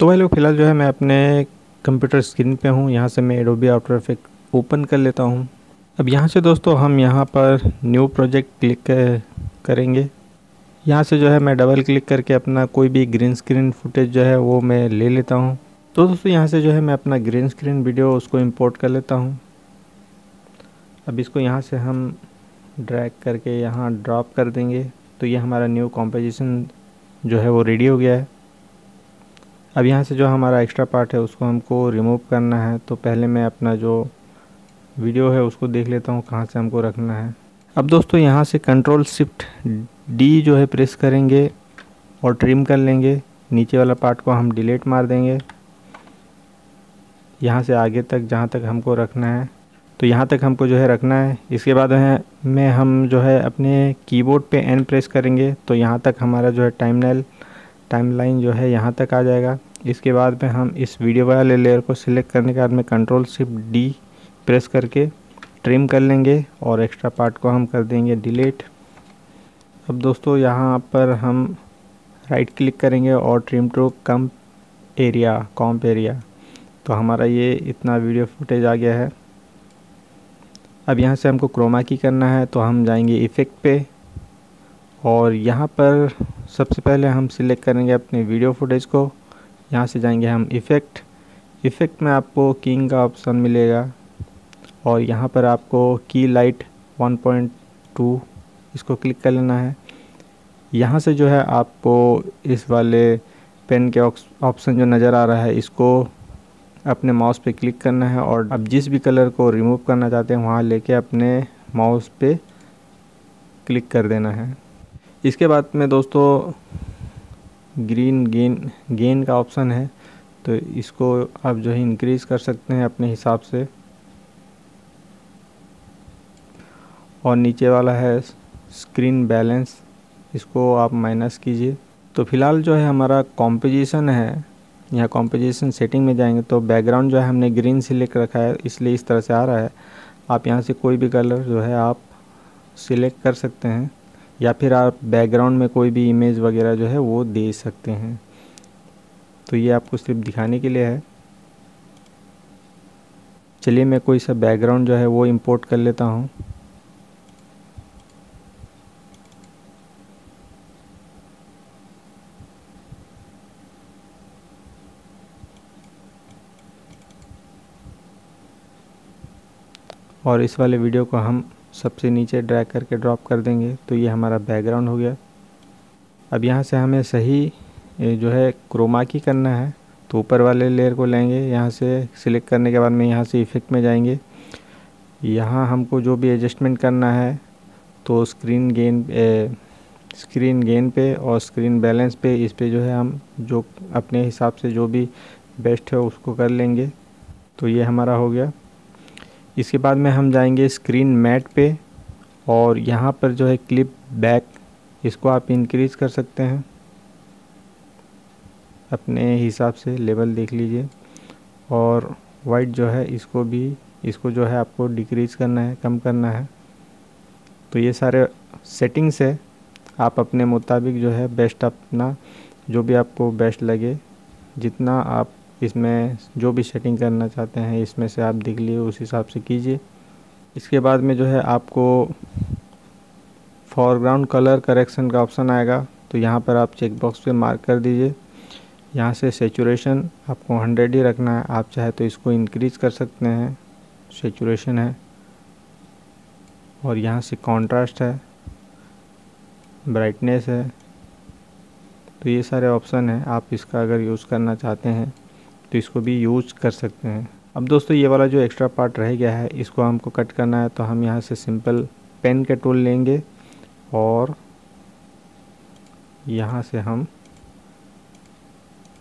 तो भाई लोग, फ़िलहाल जो है मैं अपने कंप्यूटर स्क्रीन पे हूँ। यहाँ से मैं एडोबी आफ्टर इफ़ेक्ट ओपन कर लेता हूँ। अब यहाँ से दोस्तों, हम यहाँ पर न्यू प्रोजेक्ट क्लिक करेंगे। यहाँ से जो है मैं डबल क्लिक करके अपना कोई भी ग्रीन स्क्रीन फुटेज जो है वो मैं ले लेता हूँ। तो दोस्तों, यहाँ से जो है मैं अपना ग्रीन स्क्रीन वीडियो उसको इंपोर्ट कर लेता हूँ। अब इसको यहाँ से हम ड्रैग करके यहाँ ड्रॉप कर देंगे। तो ये हमारा न्यू कॉम्पोजिशन जो है वो रेडी हो गया है। अब यहाँ से जो हमारा एक्स्ट्रा पार्ट है, उसको हमको रिमूव करना है। तो पहले मैं अपना जो वीडियो है, उसको देख लेता हूँ, कहाँ से हमको रखना है। अब दोस्तों, यहाँ से कंट्रोल शिफ्ट डी जो है प्रेस करेंगे और ट्रिम कर लेंगे। नीचे वाला पार्ट को हम डिलीट मार देंगे। यहाँ से आगे तक, जहाँ तक हमको रखना है। तो यहाँ तक हमको जो है रखना है। इसके बाद में हम जो है अपने कीबोर्ड पे एन प्रेस करेंगे। तो यहाँ तक हमारा जो है टाइम टाइमलाइन जो है यहाँ तक आ जाएगा। इसके बाद में हम इस वीडियो वाले लेयर को सिलेक्ट करने के बाद में कंट्रोल शिफ्ट डी प्रेस करके ट्रिम कर लेंगे और एक्स्ट्रा पार्ट को हम कर देंगे डिलीट अब दोस्तों, यहाँ पर हम राइट क्लिक करेंगे और trim to comp area comp area तो हमारा ये इतना वीडियो फुटेज आ गया है। अब यहाँ से हमको क्रोमा की करना है तो हम जाएँगे इफ़ेक्ट पे। और यहाँ पर सबसे पहले हम सिलेक्ट करेंगे अपने वीडियो फुटेज को। यहाँ से जाएँगे हम इफ़ेक्ट इफ़ेक्ट में आपको किंग का ऑप्शन मिलेगा और यहाँ पर आपको की लाइट 1.2 इसको क्लिक कर लेना है। यहाँ से जो है आपको इस वाले पेन के ऑप्शन जो नज़र आ रहा है, इसको अपने माउस पे क्लिक करना है और अब जिस भी कलर को रिमूव करना चाहते हैं, वहाँ लेके अपने माउस पे क्लिक कर देना है। इसके बाद में दोस्तों ग्रीन गेन गेन का ऑप्शन है। तो इसको आप जो है इंक्रीज़ कर सकते हैं अपने हिसाब से। और नीचे वाला है स्क्रीन बैलेंस इसको आप माइनस कीजिए। तो फ़िलहाल जो है हमारा कॉम्पोजिशन है, यहाँ कॉम्पोजिशन सेटिंग में जाएँगे तो बैकग्राउंड जो है हमने ग्रीन सिलेक्ट रखा है, इसलिए इस तरह से आ रहा है। आप यहाँ से कोई भी कलर जो है आप सिलेक्ट कर सकते हैं। या फिर आप बैकग्राउंड में कोई भी इमेज वगैरह जो है वो दे सकते हैं। तो ये आपको सिर्फ़ दिखाने के लिए है। चलिए मैं कोई सा बैकग्राउंड जो है वो इंपोर्ट कर लेता हूँ। और इस वाले वीडियो को हम सबसे नीचे ड्रैग करके ड्रॉप कर देंगे तो ये हमारा बैकग्राउंड हो गया। अब यहाँ से हमें सही जो है क्रोमा की करना है तो ऊपर वाले लेयर को लेंगे यहाँ से सिलेक्ट करने के बाद में यहाँ से इफ़ेक्ट में जाएँगे। यहाँ हमको जो भी एडजस्टमेंट करना है तो screen gain a, screen gain पे और स्क्रीन बैलेंस पे इस पे जो है हम जो अपने हिसाब से जो भी बेस्ट है उसको कर लेंगे। तो ये हमारा हो गया। इसके बाद में हम जाएँगे स्क्रीन मैट पे और यहाँ पर जो है क्लिप बैक इसको आप इंक्रीज़ कर सकते हैं। अपने हिसाब से लेवल देख लीजिए और वाइट जो है इसको भी, इसको जो है आपको डिक्रीज़ करना है, कम करना है। तो ये सारे सेटिंग्स है। आप अपने मुताबिक जो है बेस्ट अपना, जो भी आपको बेस्ट लगे, जितना आप इसमें जो भी सेटिंग करना चाहते हैं, इसमें से आप देख लिए, उस हिसाब से कीजिए। इसके बाद में जो है आपको फॉरग्राउंड कलर करेक्शन का ऑप्शन आएगा। तो यहाँ पर आप चेक बॉक्स पे मार्क कर दीजिए। यहाँ से सेचुरेशन आपको हंड्रेड ही रखना है। आप चाहे तो इसको इंक्रीज़ कर सकते हैं। सेचुरेशन है। और यहाँ से कॉन्ट्रास्ट है। ब्राइटनेस है। तो ये सारे ऑप्शन हैं। आप इसका अगर यूज़ करना चाहते हैं तो इसको भी यूज़ कर सकते हैं। अब दोस्तों, ये वाला जो एक्स्ट्रा पार्ट रह गया है, इसको हमको कट करना है तो हम यहाँ से सिंपल पेन का टूल लेंगे और यहाँ से हम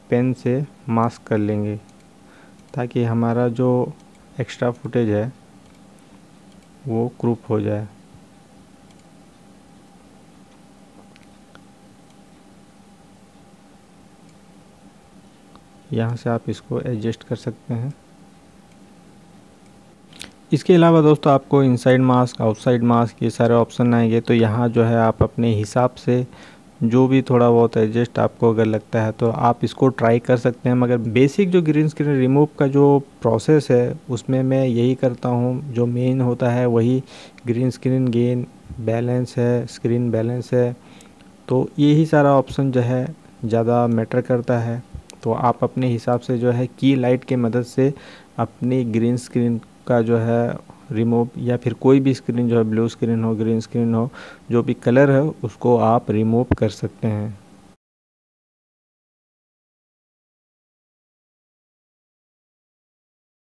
पेन से मास्क कर लेंगे ताकि हमारा जो एक्स्ट्रा फुटेज है, वो क्रूप हो जाए। यहाँ से आप इसको एडजस्ट कर सकते हैं। इसके अलावा दोस्तों आपको इनसाइड मास्क आउटसाइड मास्क ये सारे ऑप्शन आएँगे। तो यहाँ जो है आप अपने हिसाब से जो भी थोड़ा बहुत एडजस्ट आपको अगर लगता है तो आप इसको ट्राई कर सकते हैं। मगर बेसिक जो ग्रीन स्क्रीन रिमूव का जो प्रोसेस है, उसमें मैं यही करता हूँ। जो मेन होता है वही ग्रीन स्क्रीन गेन बैलेंस है स्क्रीन बैलेंस है। तो यही सारा ऑप्शन जो है ज़्यादा मैटर करता है। तो आप अपने हिसाब से जो है की लाइट के मदद से अपनी ग्रीन स्क्रीन का जो है रिमूव या फिर कोई भी स्क्रीन जो है ब्लू स्क्रीन हो, ग्रीन स्क्रीन हो, जो भी कलर है, उसको आप रिमूव कर सकते हैं।